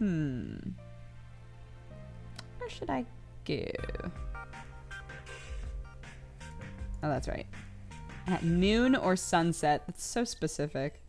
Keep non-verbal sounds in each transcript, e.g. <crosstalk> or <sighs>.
Hmm. Where should I go? Oh, that's right. At noon or sunset. That's so specific.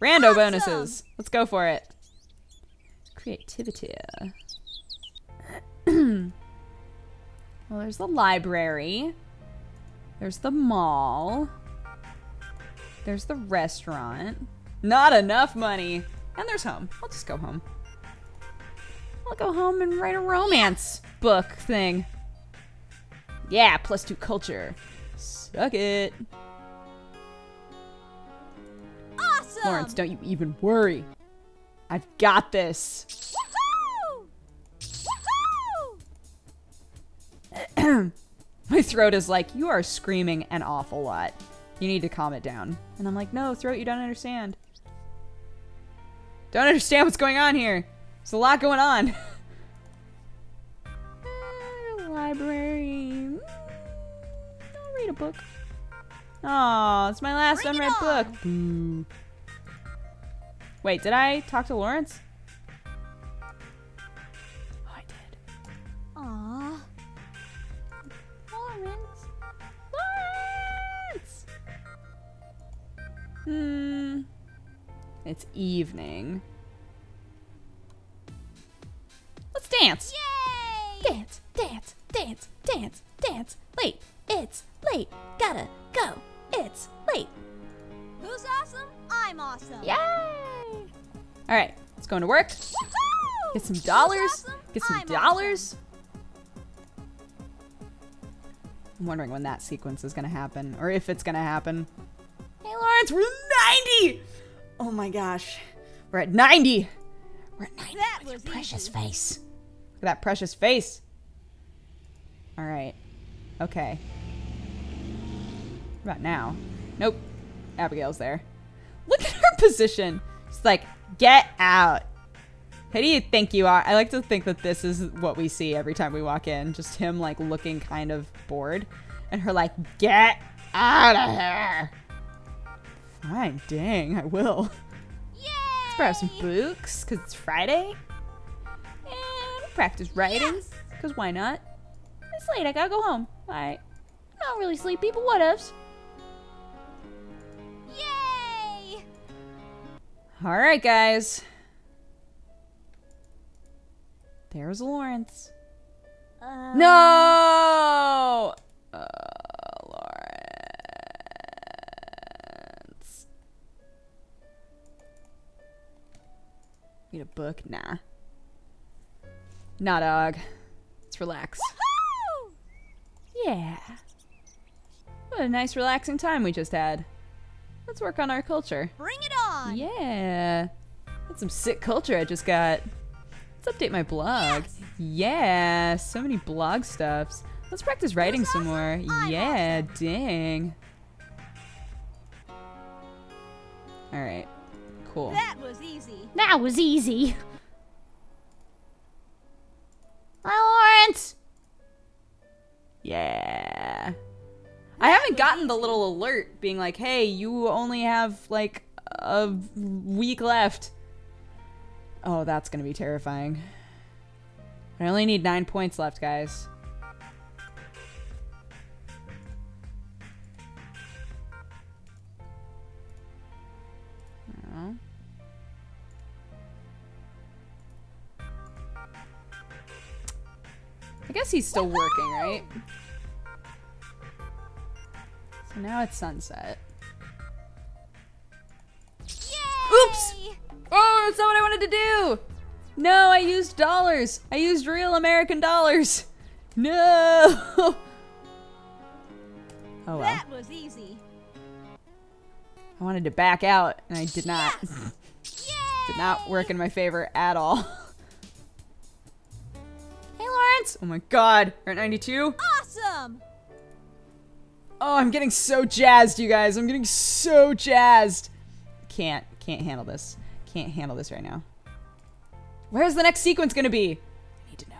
Rando Awesome. bonuses. Let's go for it. Creativity. <clears throat> well, there's the library. There's the mall. There's the restaurant. Not enough money. And there's home. I'll just go home. I'll go home and write a romance book thing. Yeah, plus two culture. Suck it. Awesome! Lawrence, don't you even worry. I've got this. Woohoo! Woohoo! My throat is like, you are screaming an awful lot. You need to calm it down. And I'm like, no, throat, you don't understand. Don't understand what's going on here. There's a lot going on. <laughs> Library. I'll read a book. Oh, it's my last Bring unread book. Boo. Wait, did I talk to Lawrence? Oh, I did. Aw. Lawrence. Lawrence. Hmm. It's evening. Dance. Yay! Dance, dance, dance, dance, dance. Late. It's late. Gotta go. It's late. Who's awesome? I'm awesome. Yay! All right, let's go into work. Get some dollars. awesome? Get some I'm dollars. I'm wondering when that sequence is gonna happen, or if it's gonna happen. Hey, Lawrence, we're 90. Oh my gosh, we're at 90. We're at 90 That with your was precious easy. face. At that precious face. All right. Okay. What about now? Nope. Abigail's there. Look at her <laughs> position. She's like, get out. Who do you think you are? I like to think that this is what we see every time we walk in. Just him like looking kind of bored. And her like, get out of here. Fine, dang, I will. Yay! Let's grab some books, because it's Friday. Practice writing, because why not? It's late, I gotta go home. I not really sleepy, but whatevs. Yay! Alright, guys. There's Lawrence. Uh, No! Uh, Lawrence. Read a book? Nah. Nah, dog. Let's relax. Yeah. What a nice, relaxing time we just had. Let's work on our culture. Bring it on! Yeah. That's some sick culture I just got. Let's update my blog. Yeah, so many blog stuffs. Let's practice writing Who's some awesome? more. I'm yeah, awesome. dang. All right. Cool. That was easy. That was easy. Hi, Lawrence. Yeah. I haven't gotten the little alert being like, "Hey, you only have like a week left." Oh, that's gonna be terrifying. I only need nine points left, guys. Guess he's still working, right? So now it's sunset. Yay! Oops! Oh, that's not what I wanted to do! No, I used dollars! I used real American dollars! No! <laughs> oh well. That was easy. I wanted to back out, and I did not. Yes! <laughs> did not work in my favor at all. <laughs> Oh my god, we're at 92? Awesome! Oh, I'm getting so jazzed, you guys. I'm getting so jazzed. Can't, can't handle this. Can't handle this right now. Where's the next sequence gonna be? I need to know.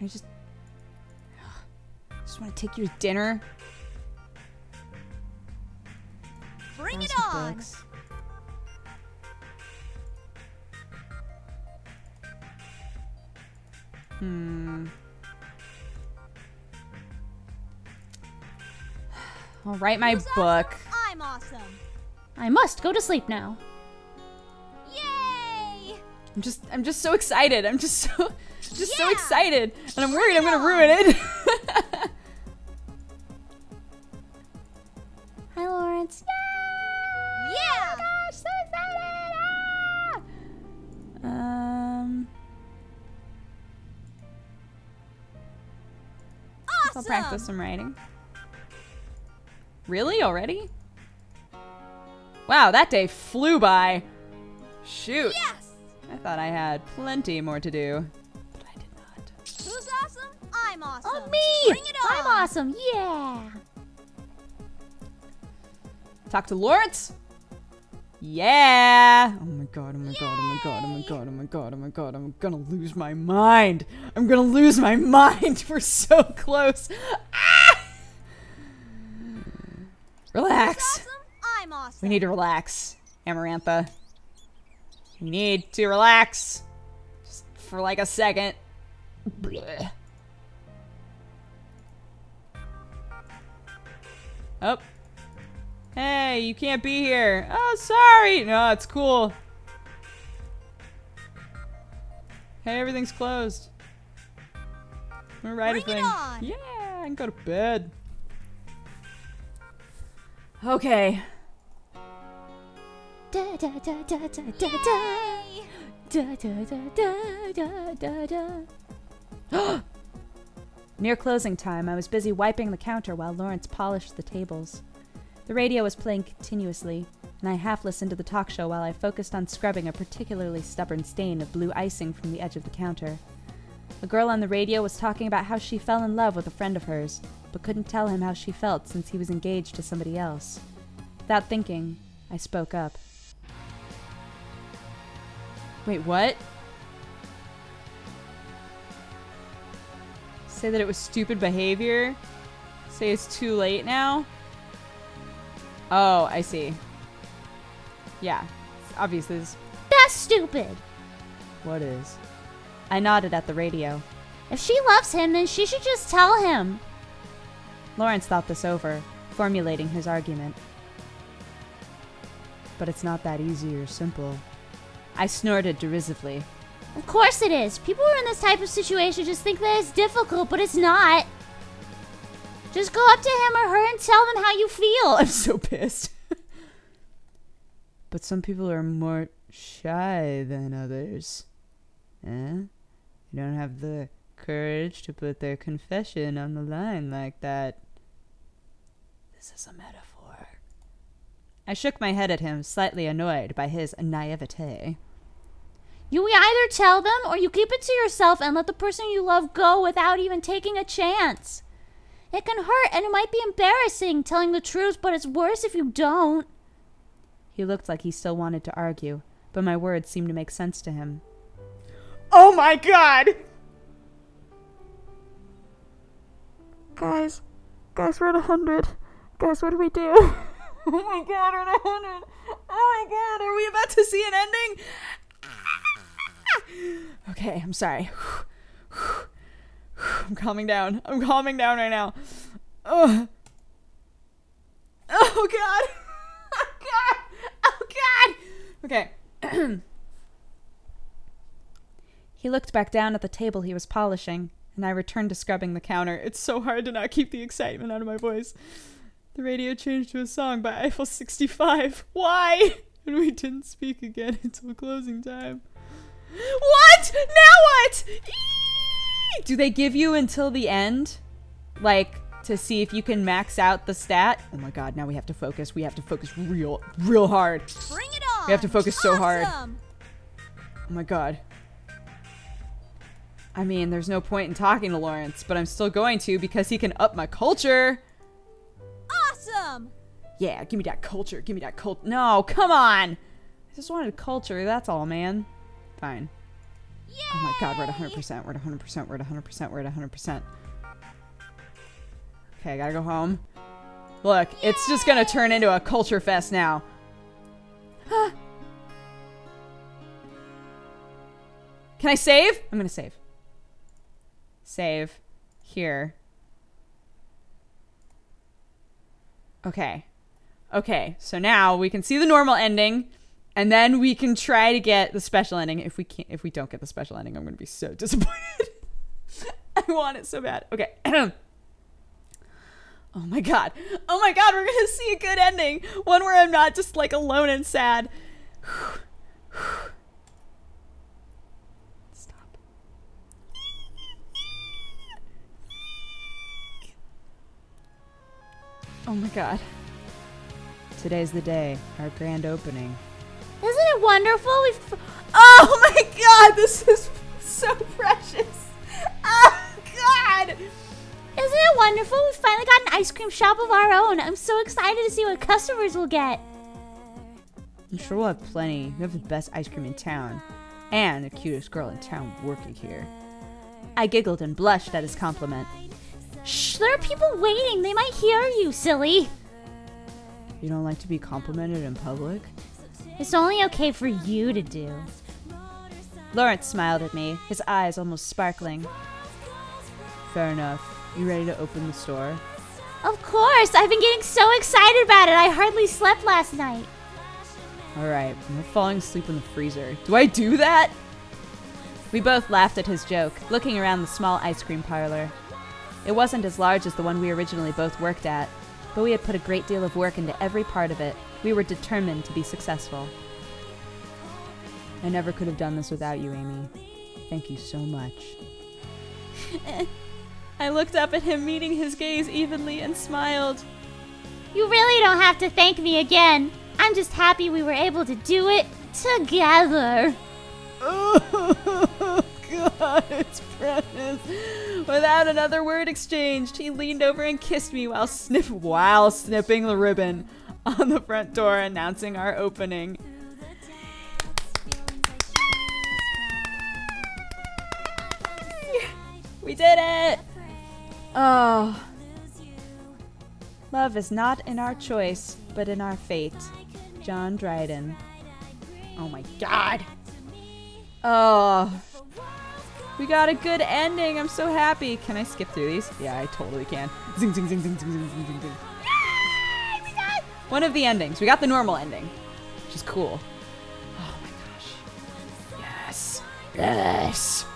I just, just want to take you to dinner. Bring it on! books. Hmm. I'll write my Who's book. Awesome? I'm awesome. I must go to sleep now. Yay! I'm just I'm just so excited. I'm just so <laughs> just so excited. And I'm worried I'm gonna ruin it. <laughs> Awesome! I'll practice some writing. Really? Already? Wow, that day flew by. Shoot. Yes! I thought I had plenty more to do. But I did not. Who's awesome? I'm awesome. Oh, me! Bring it on! I'm awesome. Yeah. Talk to Lawrence. Yeah. Oh my god, oh my god, oh my god, oh my god, oh my god, oh my god, I'm gonna lose my mind. I'm gonna lose my mind. <laughs> We're so close. Ah! Relax. Awesome? I'm awesome. We need to relax, Amarantha. We need to relax. Just for like a second. Blech. Oh. Hey, you can't be here. Oh, sorry. No, it's cool. Hey, everything's closed. I'm gonna write Bring a thing. Yeah, I can go to bed. Okay. Da da da da da da da. Yay! Da da da da da da da. <gasps> Near closing time, I was busy wiping the counter while Lawrence polished the tables. The radio was playing continuously, and I half listened to the talk show while I focused on scrubbing a particularly stubborn stain of blue icing from the edge of the counter. A girl on the radio was talking about how she fell in love with a friend of hers, but couldn't tell him how she felt since he was engaged to somebody else. Without thinking, I spoke up. Wait, what? Say that it was stupid behavior? Say it's too late now? Oh, I see. Yeah. Obviously this. That's stupid. What is? I nodded at the radio. If she loves him, then she should just tell him. Lawrence thought this over, formulating his argument. But it's not that easy or simple. I snorted derisively. Of course it is. People who are in this type of situation just think that it's difficult, but it's not. Just go up to him or her and tell them how you feel. <laughs> I'm so pissed. but some people are more shy than others. Eh? They don't have the courage to put their confession on the line like that. This is a metaphor. I shook my head at him, slightly annoyed by his naivete. You either tell them or you keep it to yourself and let the person you love go without even taking a chance. It can hurt and it might be embarrassing telling the truth, but it's worse if you don't. He looked like he still wanted to argue, but my words seemed to make sense to him. Oh my god! Guys, guys, we're at 100. Guys, what do we do? <laughs> oh my god, we're at 100. Oh my god, are we about to see an ending? <laughs> okay, I'm sorry. <sighs> <laughs> I'm calming down. I'm calming down right now. Ugh. Oh <laughs> god. Oh god. Oh god. Okay. <clears throat> he looked back down at the table he was polishing, and I returned to scrubbing the counter. It's so hard to not keep the excitement out of my voice. The radio changed to a song by Eiffel 65. Why? And we didn't speak again <laughs> until closing time. What? Now what? Eee! Do they give you until the end? Like to see if you can max out the stat? Oh my god, now we have to focus. We have to focus real real hard. Bring it on! We have to focus so hard. Oh my god. I mean, there's no point in talking to Lawrence, but I'm still going to because he can up my culture. Awesome! Yeah, give me that culture. Give me that cult. No, come on. I just wanted culture. That's all, man. Fine. Yay! Oh my god, we're at 100%. We're at 100%. We're at 100%. We're at 100%. Okay, I gotta go home. Look, it's just gonna turn into a culture fest now. <gasps> Can I save? I'm gonna save. Save. Here. Okay. Okay, so now we can see the normal ending, and then we can try to get the special ending. If we can't, if we don't get the special ending, I'm gonna be so <laughs> disappointed. I want it so bad. Okay. <clears throat> oh my god. Oh my god, we're gonna see a good ending. One where I'm not just like alone and sad. <sighs> Stop. Oh my god. Today's the day, our grand opening. Wonderful? We've Oh my god, this is so precious. Oh god. Isn't it wonderful? We finally got an ice cream shop of our own. I'm so excited to see what customers will get. I'm sure we'll have plenty. We have the best ice cream in town. And the cutest girl in town working here. I giggled and blushed at his compliment. Shh, there are people waiting. They might hear you, silly. You don't like to be complimented in public? It's only okay for you to do. Lawrence smiled at me, his eyes almost sparkling. Fair enough. You ready to open the store? Of course, I've been getting so excited about it. I hardly slept last night. Alright, I'm falling asleep in the freezer. Do I do that? We both laughed at his joke, looking around the small ice cream parlor. It wasn't as large as the one we originally both worked at, but we had put a great deal of work into every part of it. We were determined to be successful. I never could have done this without you, Amy. Thank you so much. <laughs> I looked up at him, meeting his gaze evenly, and smiled. You really don't have to thank me again. I'm just happy we were able to do it together. <laughs> God. Without another word exchanged, he leaned over and kissed me while snip while snipping the ribbon on the front door, announcing our opening. We did it! Oh. Love is not in our choice, but in our fate. John Dryden. Oh my god. Oh. We got a good ending. I'm so happy. Can I skip through these? Yeah, I totally can. Zing, zing, zing, zing, zing, zing, zing, zing, one of the endings. We got the normal ending, which is cool. Oh my gosh. Yes. Yes.